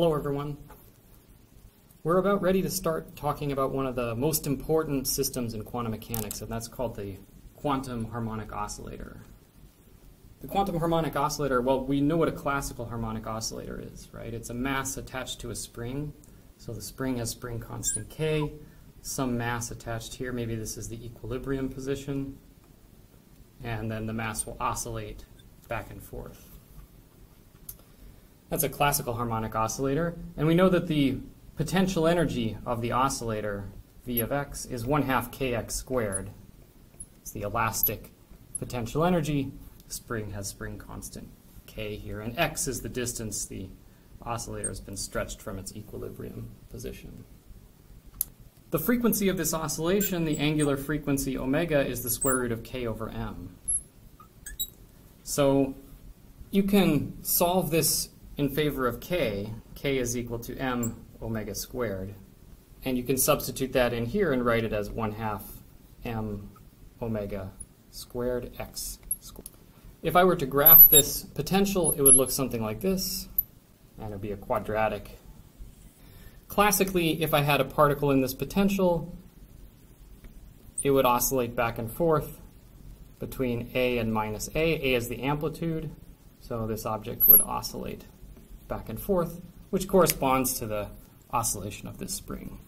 Hello, everyone. We're about ready to start talking about one of the most important systems in quantum mechanics, and that's called the quantum harmonic oscillator. The quantum harmonic oscillator, well, we know what a classical harmonic oscillator is, right? It's a mass attached to a spring. So the spring has spring constant k, some mass attached here, maybe this is the equilibrium position, and then the mass will oscillate back and forth. That's a classical harmonic oscillator, and we know that the potential energy of the oscillator, V of x, is 1 half kx squared. It's the elastic potential energy. Spring has spring constant k here, and x is the distance the oscillator has been stretched from its equilibrium position. The frequency of this oscillation, the angular frequency omega, is the square root of k over m. So you can solve this in favor of k. k is equal to m omega squared. And you can substitute that in here and write it as 1 half m omega squared x squared. If I were to graph this potential, it would look something like this, and it would be a quadratic. Classically, if I had a particle in this potential, it would oscillate back and forth between a and minus a. a is the amplitude, so this object would oscillate back and forth, which corresponds to the oscillation of this spring.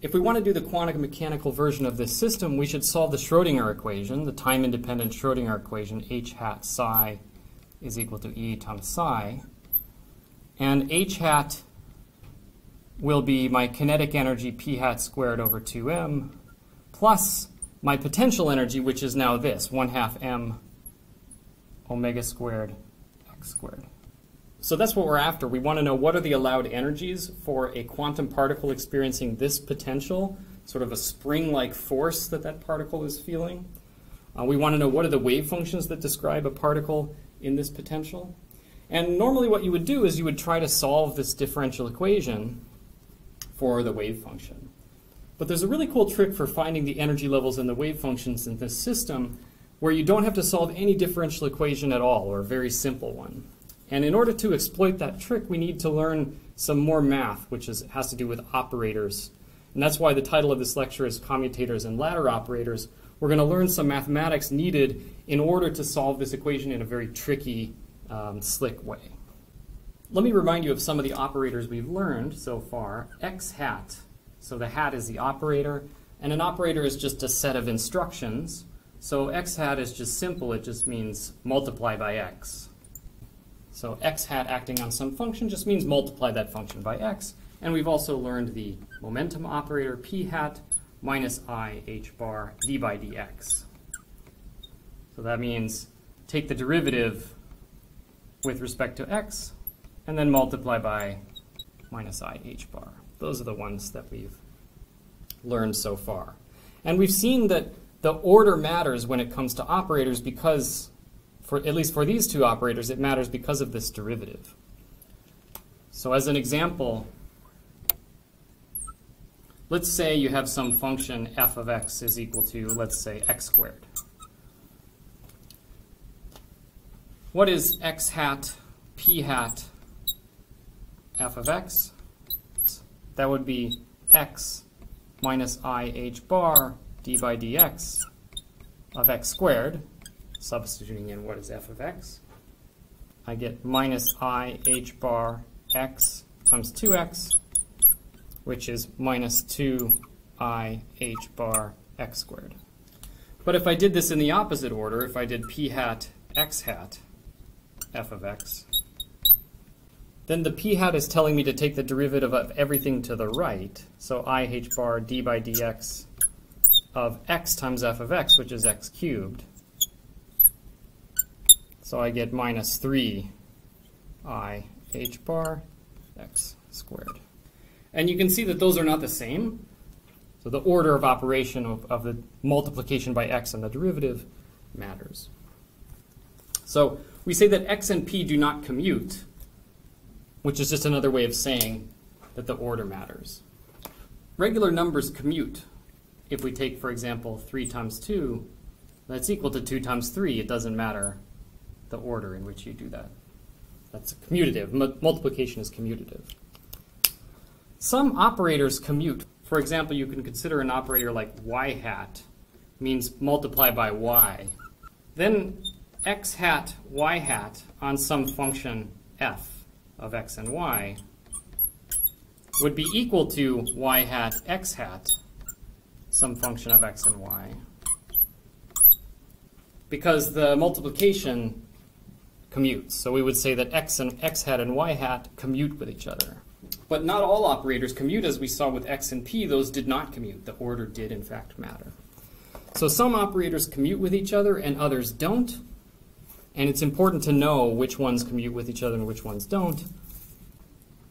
If we want to do the quantum mechanical version of this system, we should solve the Schrodinger equation, the time-independent Schrodinger equation, h hat psi is equal to E times psi. And h hat will be my kinetic energy p hat squared over 2m plus my potential energy, which is now this, 1 half m omega squared x squared. So that's what we're after. We want to know what are the allowed energies for a quantum particle experiencing this potential, sort of a spring-like force that that particle is feeling. Uh, we want to know what are the wave functions that describe a particle in this potential. And normally what you would do is you would try to solve this differential equation for the wave function. But there's a really cool trick for finding the energy levels and the wave functions in this system where you don't have to solve any differential equation at all, or a very simple one. And in order to exploit that trick, we need to learn some more math, which is, has to do with operators. And that's why the title of this lecture is Commutators and Ladder Operators. We're going to learn some mathematics needed in order to solve this equation in a very tricky, um, slick way. Let me remind you of some of the operators we've learned so far. X hat, so the hat is the operator, and an operator is just a set of instructions. So x hat is just simple, it just means multiply by x. So x hat acting on some function just means multiply that function by x. And we've also learned the momentum operator p hat minus i h bar d by dx. So that means take the derivative with respect to x and then multiply by minus i h bar. Those are the ones that we've learned so far. And we've seen that the order matters when it comes to operators because for at least for these two operators, it matters because of this derivative. So as an example, let's say you have some function f of x is equal to, let's say, x squared. What is x hat p hat f of x? That would be x minus i h bar d by dx of x squared, substituting in what is f of x. I get minus i h bar x times 2x, which is minus 2i h bar x squared. But if I did this in the opposite order, if I did p hat x hat f of x, then the p hat is telling me to take the derivative of everything to the right. So i h bar d by dx of x times f of x, which is x cubed. So I get minus 3 i h bar x squared. And you can see that those are not the same. So the order of operation of, of the multiplication by x and the derivative matters. So we say that x and p do not commute, which is just another way of saying that the order matters. Regular numbers commute. If we take, for example, 3 times 2, that's equal to 2 times 3. It doesn't matter the order in which you do that. That's commutative. M multiplication is commutative. Some operators commute. For example, you can consider an operator like y hat means multiply by y. Then x hat y hat on some function f of x and y would be equal to y hat x hat some function of x and y because the multiplication commutes. So we would say that x and x hat and y hat commute with each other. But not all operators commute, as we saw with x and p. Those did not commute. The order did, in fact, matter. So some operators commute with each other and others don't. And it's important to know which ones commute with each other and which ones don't.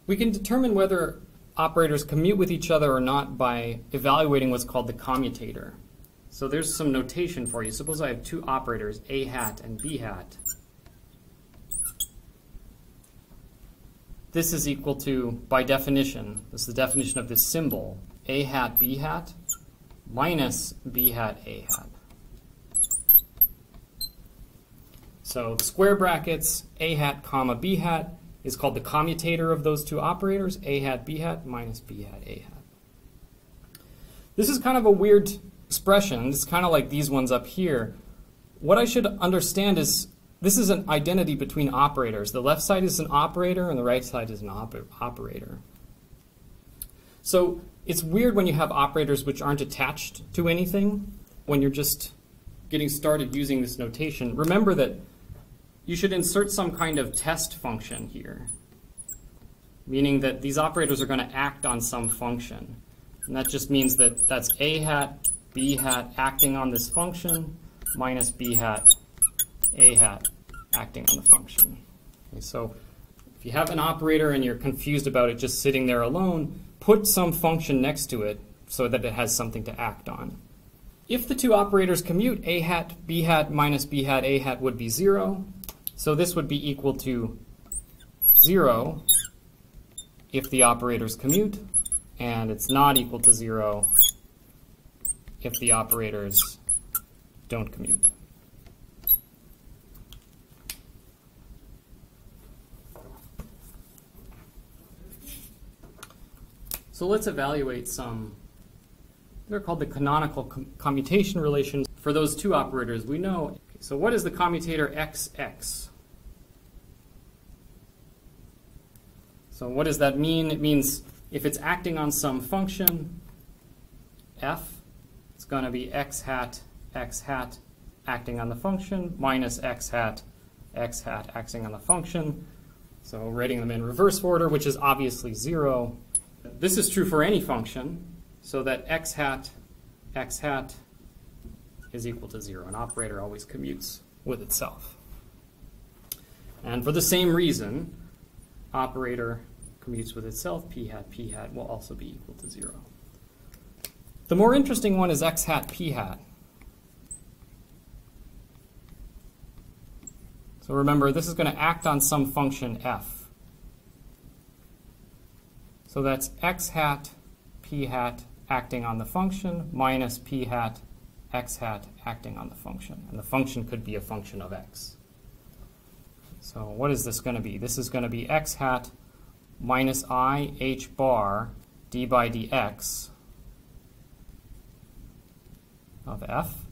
We can determine whether operators commute with each other or not by evaluating what's called the commutator. So there's some notation for you. Suppose I have two operators, a hat and b hat. This is equal to, by definition, this is the definition of this symbol, a hat b hat minus b hat a hat. So square brackets, a hat comma b hat is called the commutator of those two operators, a hat b hat minus b hat a hat. This is kind of a weird expression. It's kind of like these ones up here. What I should understand is this is an identity between operators. The left side is an operator and the right side is an op operator. So it's weird when you have operators which aren't attached to anything when you're just getting started using this notation. Remember that you should insert some kind of test function here, meaning that these operators are going to act on some function. And that just means that that's a hat, b hat acting on this function minus b hat a hat acting on the function. Okay, so if you have an operator and you're confused about it just sitting there alone, put some function next to it so that it has something to act on. If the two operators commute, a hat, b hat minus b hat, a hat would be 0. So this would be equal to 0 if the operators commute, and it's not equal to 0 if the operators don't commute. So let's evaluate some, they're called the canonical com commutation relations for those two operators. We know, so what is the commutator xx? So what does that mean? It means if it's acting on some function, f, it's going to be x hat, x hat acting on the function, minus x hat, x hat acting on the function. So writing them in reverse order, which is obviously 0. This is true for any function, so that x hat, x hat is equal to 0. An operator always commutes with itself. And for the same reason, operator commutes with itself, p hat, p hat will also be equal to 0. The more interesting one is x hat, p hat. So remember, this is going to act on some function f. So that's x hat p hat acting on the function minus p hat x hat acting on the function. And the function could be a function of x. So what is this going to be? This is going to be x hat minus i h bar d by dx of f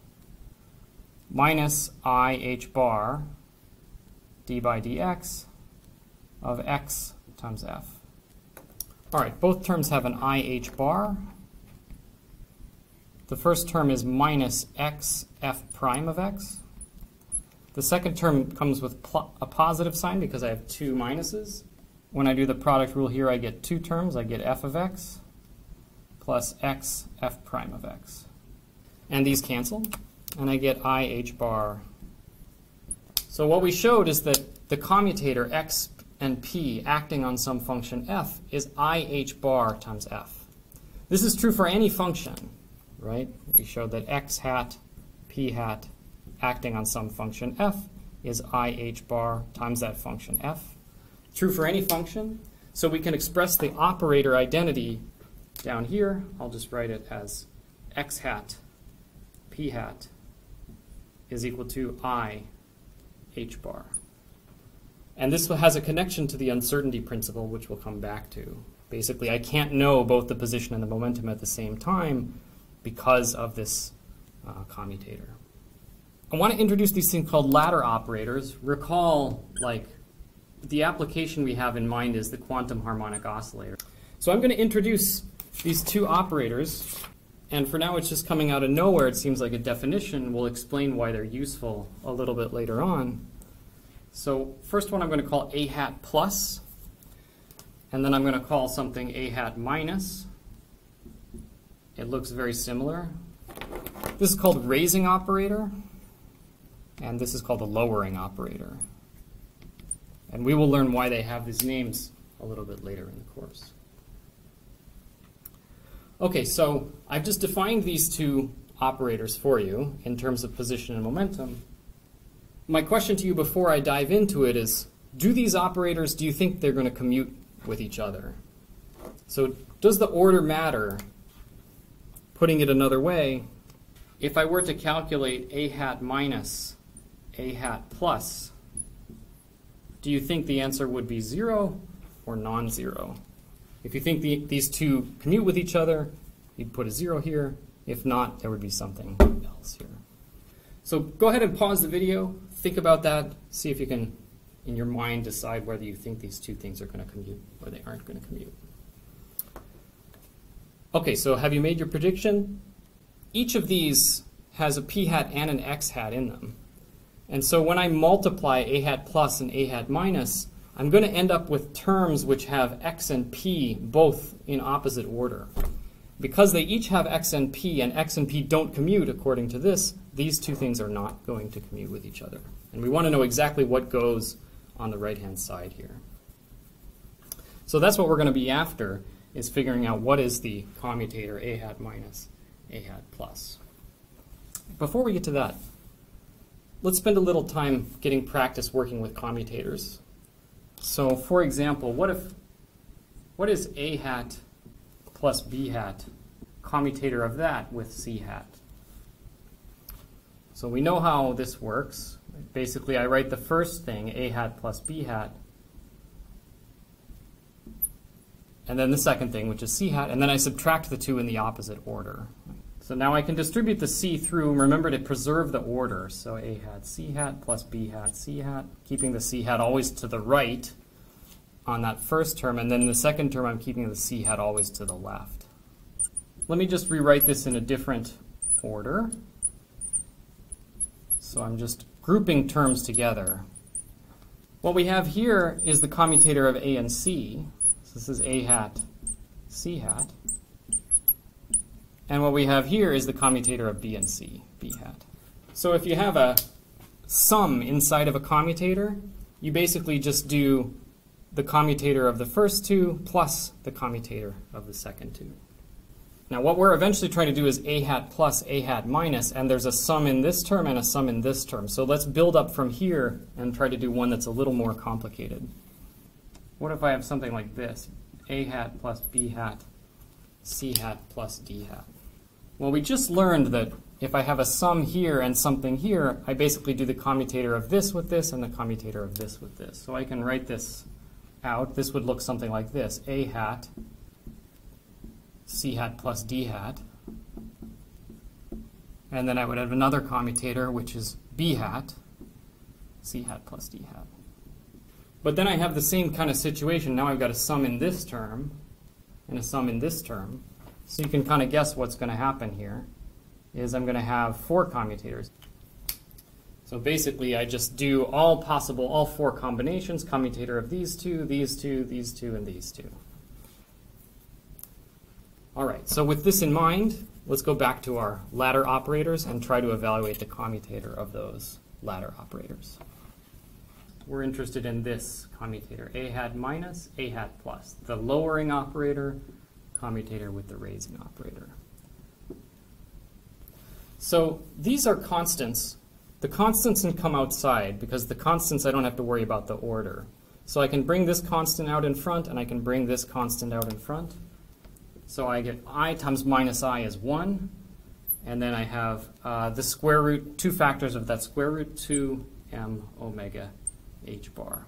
minus i h bar d by dx of x times f. All right, both terms have an IH bar. The first term is minus x f prime of x. The second term comes with a positive sign because I have two minuses. When I do the product rule here, I get two terms. I get f of x plus x f prime of x. And these cancel, and I get i h bar. So what we showed is that the commutator x and p acting on some function f is i h bar times f. This is true for any function, right? We showed that x hat, p hat acting on some function f is i h bar times that function f. True for any function. So we can express the operator identity down here. I'll just write it as x hat, p hat is equal to i h bar. And this has a connection to the uncertainty principle, which we'll come back to. Basically, I can't know both the position and the momentum at the same time because of this uh, commutator. I want to introduce these things called ladder operators. Recall, like, the application we have in mind is the quantum harmonic oscillator. So I'm going to introduce these two operators, and for now it's just coming out of nowhere. It seems like a definition. We'll explain why they're useful a little bit later on. So first one I'm going to call a hat plus, and then I'm going to call something a hat minus. It looks very similar. This is called raising operator, and this is called the lowering operator. And we will learn why they have these names a little bit later in the course. Okay, so I've just defined these two operators for you in terms of position and momentum. My question to you before I dive into it is, do these operators, do you think they're going to commute with each other? So does the order matter? Putting it another way, if I were to calculate a hat minus a hat plus, do you think the answer would be zero or non-zero? If you think the, these two commute with each other, you'd put a zero here. If not, there would be something else here. So go ahead and pause the video, think about that, see if you can, in your mind, decide whether you think these two things are going to commute or they aren't going to commute. Okay, so have you made your prediction? Each of these has a p hat and an x hat in them. And so when I multiply a hat plus and a hat minus, I'm going to end up with terms which have x and p both in opposite order. Because they each have x and p, and x and p don't commute according to this, these two things are not going to commute with each other. And we want to know exactly what goes on the right-hand side here. So that's what we're going to be after, is figuring out what is the commutator a hat minus a hat plus. Before we get to that, let's spend a little time getting practice working with commutators. So for example, what if what is a hat plus b hat commutator of that with c hat? So we know how this works. Basically, I write the first thing, a hat plus b hat, and then the second thing, which is c hat, and then I subtract the two in the opposite order. So now I can distribute the c through, remember to preserve the order. So a hat c hat plus b hat c hat, keeping the c hat always to the right on that first term, and then the second term I'm keeping the c hat always to the left. Let me just rewrite this in a different order. So I'm just grouping terms together. What we have here is the commutator of a and c. So this is a hat, c hat. And what we have here is the commutator of b and c, b hat. So if you have a sum inside of a commutator, you basically just do the commutator of the first two plus the commutator of the second two. Now what we're eventually trying to do is a hat plus a hat minus, and there's a sum in this term and a sum in this term. So let's build up from here and try to do one that's a little more complicated. What if I have something like this? a hat plus b hat, c hat plus d hat. Well, we just learned that if I have a sum here and something here, I basically do the commutator of this with this and the commutator of this with this. So I can write this out. This would look something like this. A hat, C hat plus D hat. And then I would have another commutator, which is B hat, C hat plus D hat. But then I have the same kind of situation. Now I've got a sum in this term and a sum in this term. So you can kind of guess what's going to happen here is I'm going to have four commutators. So basically I just do all possible, all four combinations, commutator of these two, these two, these two, and these two. All right, so with this in mind, let's go back to our ladder operators and try to evaluate the commutator of those ladder operators. We're interested in this commutator, a hat minus, a hat plus, the lowering operator commutator with the raising operator. So these are constants. The constants can come outside because the constants I don't have to worry about the order. So I can bring this constant out in front and I can bring this constant out in front. So I get i times minus i is 1. And then I have uh, the square root, two factors of that square root 2 m omega h bar.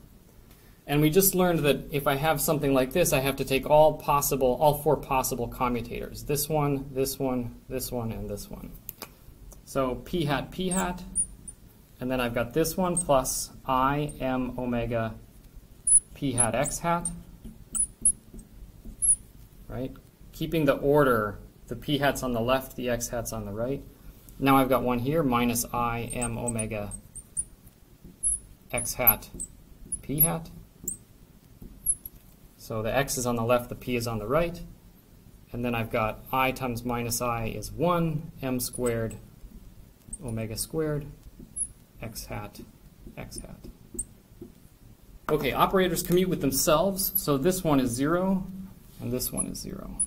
And we just learned that if I have something like this, I have to take all possible, all four possible commutators. This one, this one, this one, and this one. So p hat, p hat, and then I've got this one plus i m omega p hat x hat, right? Keeping the order, the p hat's on the left, the x hat's on the right. Now I've got one here, minus i m omega x hat p hat. So the x is on the left, the p is on the right. And then I've got i times minus i is 1, m squared, omega squared, x hat, x hat. Okay, operators commute with themselves. So this one is 0, and this one is 0.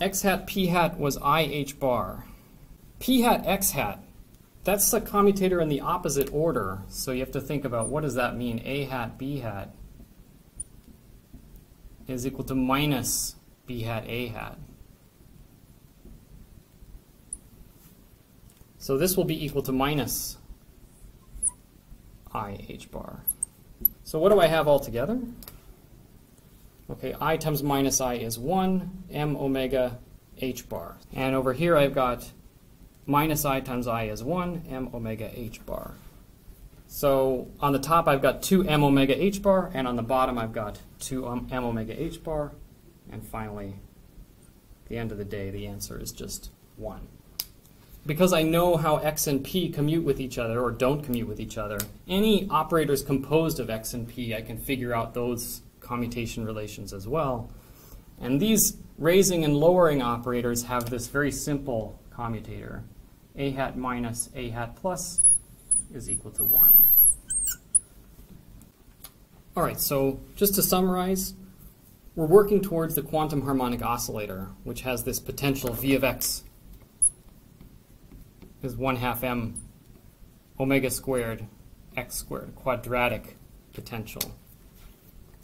x hat, p hat was i h bar. p hat, x hat, that's a commutator in the opposite order. So you have to think about what does that mean? a hat, b hat is equal to minus b hat a hat. So this will be equal to minus i h bar. So what do I have altogether? Okay, i times minus i is 1, m omega h bar. And over here I've got minus i times i is 1, m omega h bar. So on the top I've got 2 m omega h bar, and on the bottom I've got 2 um, m omega h bar, and finally, the end of the day, the answer is just 1. Because I know how x and p commute with each other, or don't commute with each other, any operators composed of x and p, I can figure out those commutation relations as well. And these raising and lowering operators have this very simple commutator. a hat minus a hat plus is equal to 1. All right, so just to summarize, we're working towards the quantum harmonic oscillator, which has this potential v of x is 1 half m omega squared x squared, quadratic potential.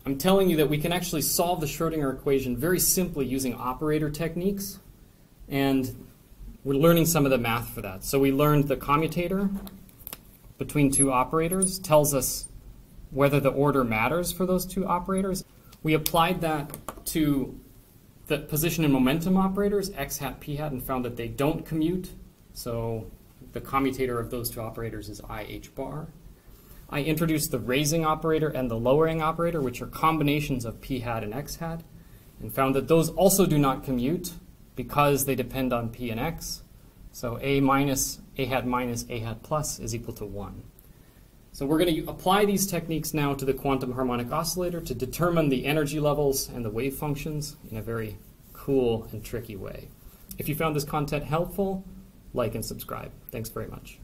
I'm telling you that we can actually solve the Schrodinger equation very simply using operator techniques, and we're learning some of the math for that. So we learned the commutator, between two operators tells us whether the order matters for those two operators. We applied that to the position and momentum operators, x hat, p hat, and found that they don't commute. So the commutator of those two operators is i h bar. I introduced the raising operator and the lowering operator, which are combinations of p hat and x hat, and found that those also do not commute because they depend on p and x. So a minus a hat minus a hat plus is equal to 1. So we're going to apply these techniques now to the quantum harmonic oscillator to determine the energy levels and the wave functions in a very cool and tricky way. If you found this content helpful, like and subscribe. Thanks very much.